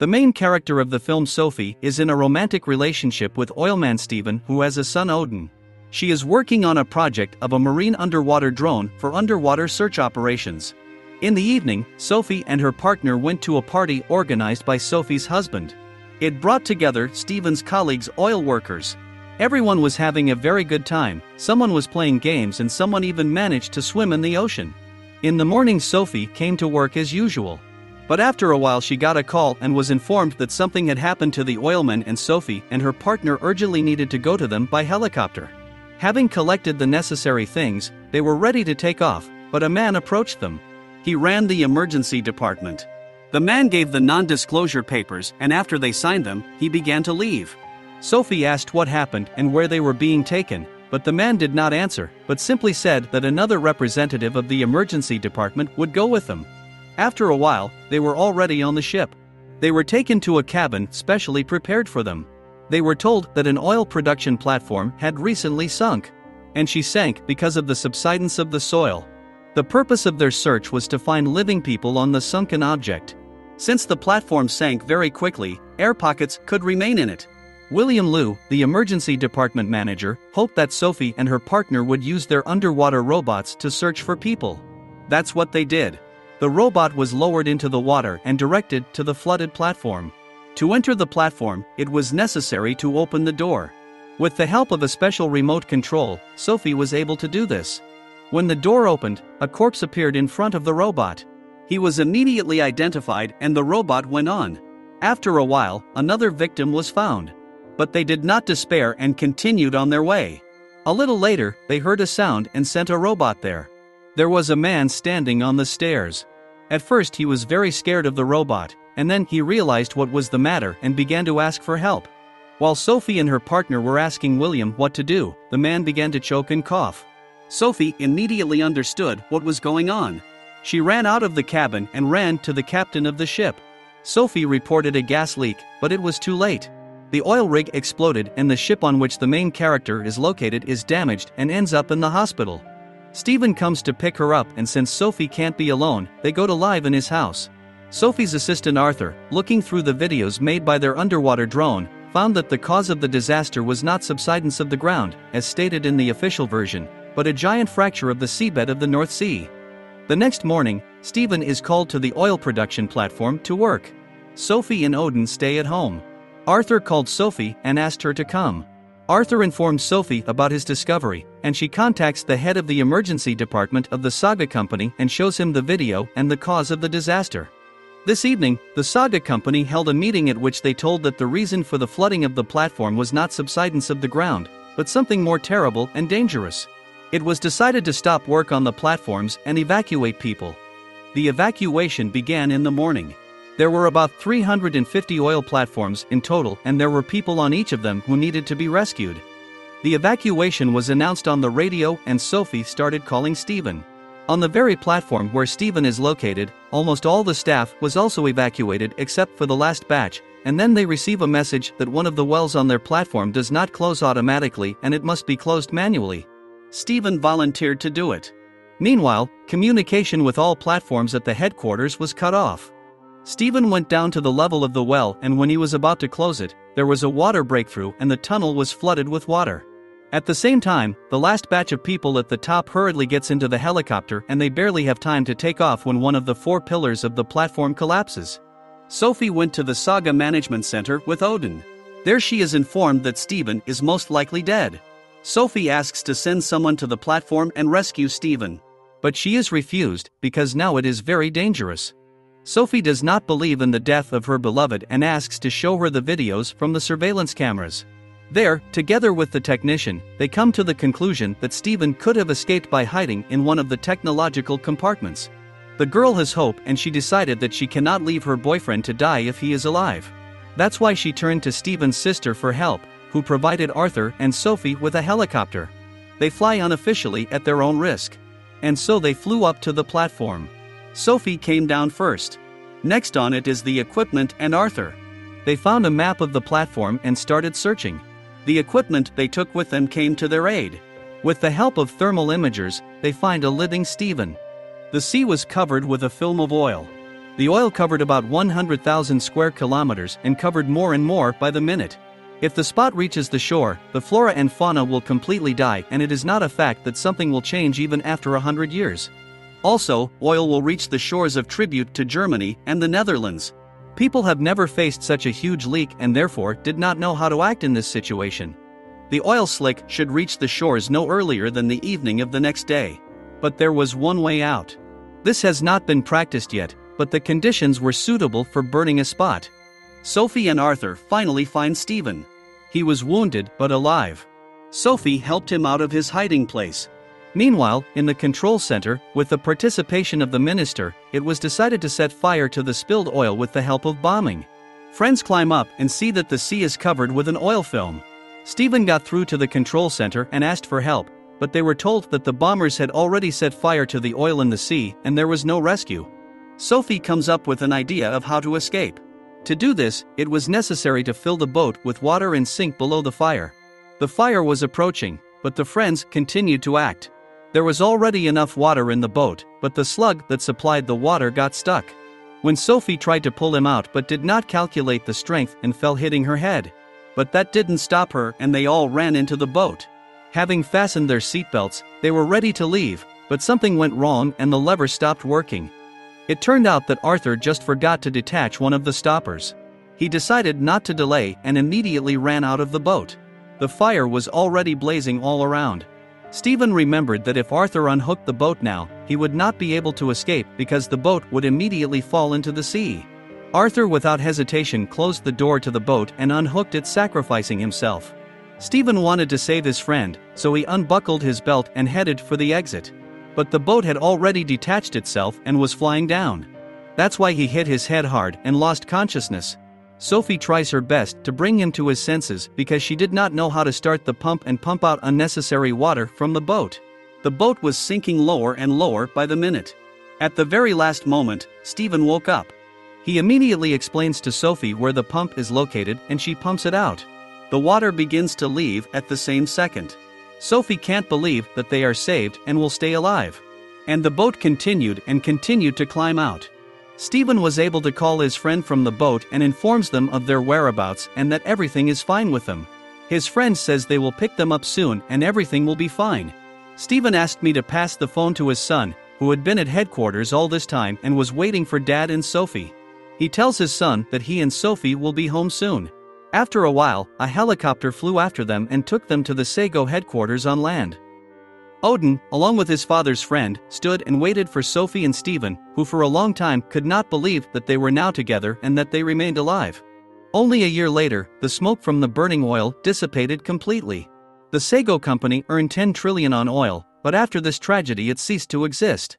The main character of the film Sophie is in a romantic relationship with oilman Steven who has a son Odin. She is working on a project of a marine underwater drone for underwater search operations. In the evening, Sophie and her partner went to a party organized by Sophie's husband. It brought together Steven's colleagues, oil workers. Everyone was having a very good time, someone was playing games, and someone even managed to swim in the ocean. In the morning, Sophie came to work as usual. But after a while, she got a call and was informed that something had happened to the oilman, and Sophie and her partner urgently needed to go to them by helicopter. Having collected the necessary things, they were ready to take off, but a man approached them. He ran the emergency department. The man gave the non disclosure papers, and after they signed them, he began to leave. Sophie asked what happened and where they were being taken, but the man did not answer, but simply said that another representative of the emergency department would go with them. After a while, they were already on the ship. They were taken to a cabin specially prepared for them. They were told that an oil production platform had recently sunk. And she sank because of the subsidence of the soil. The purpose of their search was to find living people on the sunken object. Since the platform sank very quickly, air pockets could remain in it. William Liu, the emergency department manager, hoped that Sophie and her partner would use their underwater robots to search for people. That's what they did. The robot was lowered into the water and directed to the flooded platform. To enter the platform, it was necessary to open the door. With the help of a special remote control, Sophie was able to do this. When the door opened, a corpse appeared in front of the robot. He was immediately identified and the robot went on. After a while, another victim was found but they did not despair and continued on their way. A little later, they heard a sound and sent a robot there. There was a man standing on the stairs. At first, he was very scared of the robot, and then he realized what was the matter and began to ask for help. While Sophie and her partner were asking William what to do, the man began to choke and cough. Sophie immediately understood what was going on. She ran out of the cabin and ran to the captain of the ship. Sophie reported a gas leak, but it was too late. The oil rig exploded and the ship on which the main character is located is damaged and ends up in the hospital. Steven comes to pick her up and since Sophie can't be alone, they go to live in his house. Sophie's assistant Arthur, looking through the videos made by their underwater drone, found that the cause of the disaster was not subsidence of the ground, as stated in the official version, but a giant fracture of the seabed of the North Sea. The next morning, Stephen is called to the oil production platform to work. Sophie and Odin stay at home. Arthur called Sophie and asked her to come. Arthur informs Sophie about his discovery, and she contacts the head of the emergency department of the Saga Company and shows him the video and the cause of the disaster. This evening, the Saga Company held a meeting at which they told that the reason for the flooding of the platform was not subsidence of the ground, but something more terrible and dangerous. It was decided to stop work on the platforms and evacuate people. The evacuation began in the morning. There were about 350 oil platforms in total, and there were people on each of them who needed to be rescued. The evacuation was announced on the radio, and Sophie started calling Stephen. On the very platform where Stephen is located, almost all the staff was also evacuated except for the last batch, and then they receive a message that one of the wells on their platform does not close automatically and it must be closed manually. Stephen volunteered to do it. Meanwhile, communication with all platforms at the headquarters was cut off. Stephen went down to the level of the well, and when he was about to close it, there was a water breakthrough and the tunnel was flooded with water. At the same time, the last batch of people at the top hurriedly gets into the helicopter and they barely have time to take off when one of the four pillars of the platform collapses. Sophie went to the Saga Management Center with Odin. There she is informed that Steven is most likely dead. Sophie asks to send someone to the platform and rescue Steven. But she is refused because now it is very dangerous. Sophie does not believe in the death of her beloved and asks to show her the videos from the surveillance cameras. There, together with the technician, they come to the conclusion that Stephen could have escaped by hiding in one of the technological compartments. The girl has hope and she decided that she cannot leave her boyfriend to die if he is alive. That's why she turned to Stephen's sister for help, who provided Arthur and Sophie with a helicopter. They fly unofficially at their own risk. And so they flew up to the platform. Sophie came down first. Next on it is the equipment and Arthur. They found a map of the platform and started searching. The equipment they took with them came to their aid. With the help of thermal imagers, they find a living Steven. The sea was covered with a film of oil. The oil covered about 100,000 square kilometers and covered more and more by the minute. If the spot reaches the shore, the flora and fauna will completely die, and it is not a fact that something will change even after a hundred years. Also, oil will reach the shores of Tribute to Germany and the Netherlands. People have never faced such a huge leak and therefore did not know how to act in this situation. The oil slick should reach the shores no earlier than the evening of the next day. But there was one way out. This has not been practiced yet, but the conditions were suitable for burning a spot. Sophie and Arthur finally find Stephen. He was wounded but alive. Sophie helped him out of his hiding place. Meanwhile, in the control center, with the participation of the minister, it was decided to set fire to the spilled oil with the help of bombing. Friends climb up and see that the sea is covered with an oil film. Stephen got through to the control center and asked for help, but they were told that the bombers had already set fire to the oil in the sea and there was no rescue. Sophie comes up with an idea of how to escape. To do this, it was necessary to fill the boat with water and sink below the fire. The fire was approaching, but the friends continued to act. There was already enough water in the boat, but the slug that supplied the water got stuck. When Sophie tried to pull him out but did not calculate the strength and fell hitting her head. But that didn't stop her and they all ran into the boat. Having fastened their seatbelts, they were ready to leave, but something went wrong and the lever stopped working. It turned out that Arthur just forgot to detach one of the stoppers. He decided not to delay and immediately ran out of the boat. The fire was already blazing all around. Stephen remembered that if Arthur unhooked the boat now, he would not be able to escape because the boat would immediately fall into the sea. Arthur without hesitation closed the door to the boat and unhooked it sacrificing himself. Stephen wanted to save his friend, so he unbuckled his belt and headed for the exit. But the boat had already detached itself and was flying down. That's why he hit his head hard and lost consciousness. Sophie tries her best to bring him to his senses because she did not know how to start the pump and pump out unnecessary water from the boat. The boat was sinking lower and lower by the minute. At the very last moment, Stephen woke up. He immediately explains to Sophie where the pump is located and she pumps it out. The water begins to leave at the same second. Sophie can't believe that they are saved and will stay alive. And the boat continued and continued to climb out. Stephen was able to call his friend from the boat and informs them of their whereabouts and that everything is fine with them. His friend says they will pick them up soon and everything will be fine. Stephen asked me to pass the phone to his son, who had been at headquarters all this time and was waiting for Dad and Sophie. He tells his son that he and Sophie will be home soon. After a while, a helicopter flew after them and took them to the Sego headquarters on land. Odin, along with his father's friend, stood and waited for Sophie and Stephen, who for a long time could not believe that they were now together and that they remained alive. Only a year later, the smoke from the burning oil dissipated completely. The Sego company earned 10 trillion on oil, but after this tragedy it ceased to exist.